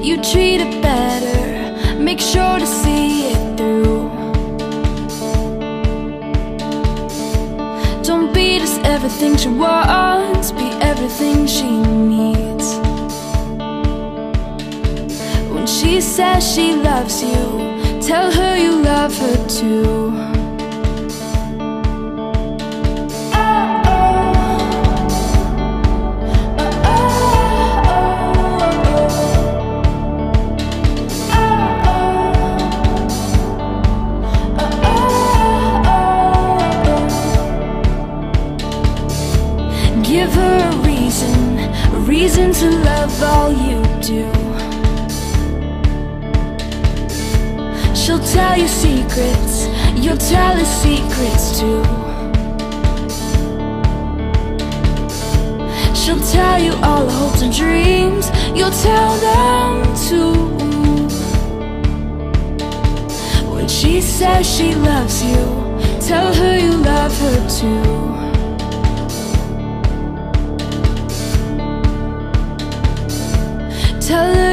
You treat it better, make sure to see it through. Don't be just everything she wants, be everything she needs. When she says she loves you, tell her you love her too. Reason to love all you do. She'll tell you secrets, you'll tell her secrets too. She'll tell you all her hopes and dreams, you'll tell them too. When she says she loves you, tell her you love her too. tell